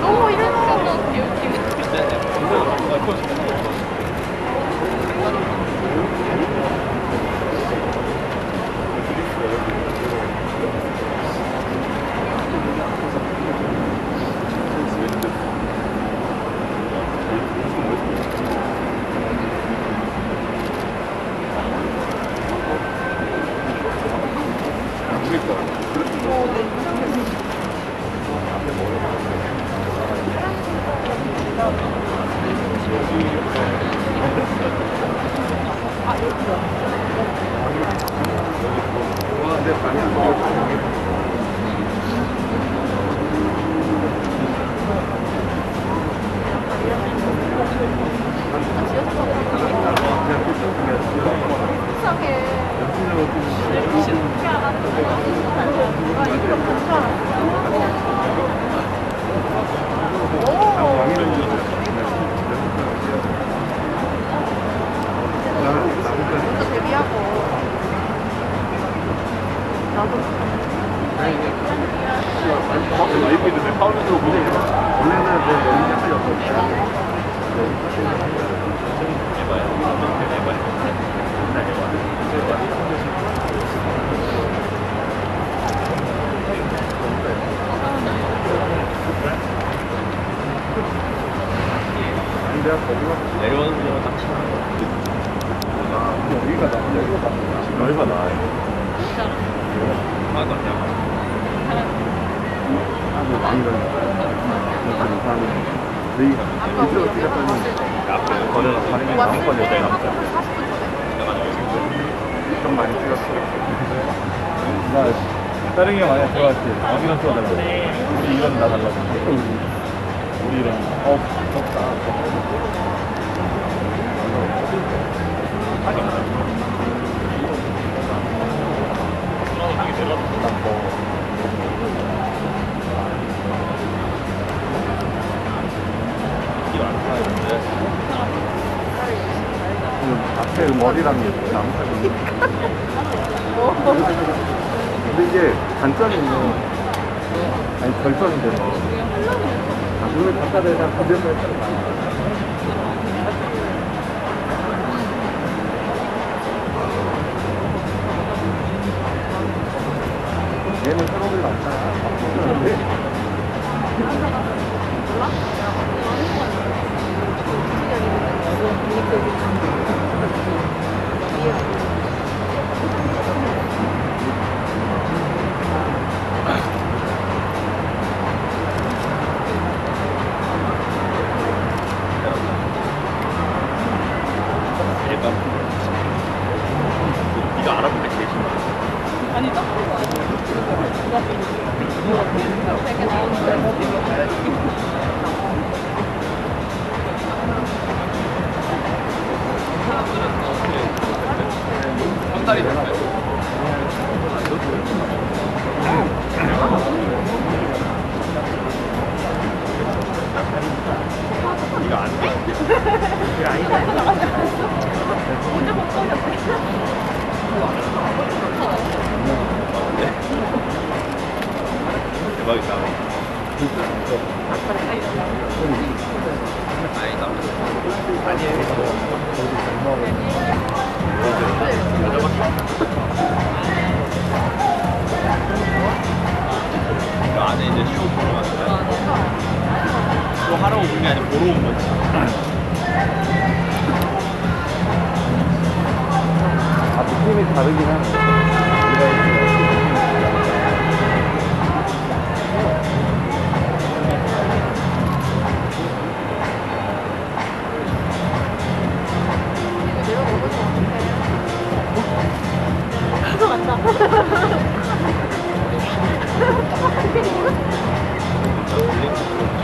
너무 이래서 개웃기 네. 진짜 여기 약간 였어. 아니 내가 거기가 내려오는 거딱 치면 아 여기가 나 여기가 나 여기가 나아. 하나 뭐 많이 앞에 다른 다음 때 거래 한 남자. 40분 전에. 좀 많이 찍었어. 나 따릉이 형 안에 들어갔지. 어디랑 쏘달라고. 우리 이런 나 달라고. 우리 이런. 어, 덥다. 이거 앞에 머리랑 나무까지. 근데 이게 단점이 있는 아니 되는 거. 아, 그걸 갖다 대자 가벼운 했잖아. 얘는 거 많잖아. 근데 일단 안에 이제 쇼 보러 가는 거야. 쇼 하러 온게 아니라 보러 온 거지. 아, 느낌이 다르긴 하네. Thank you.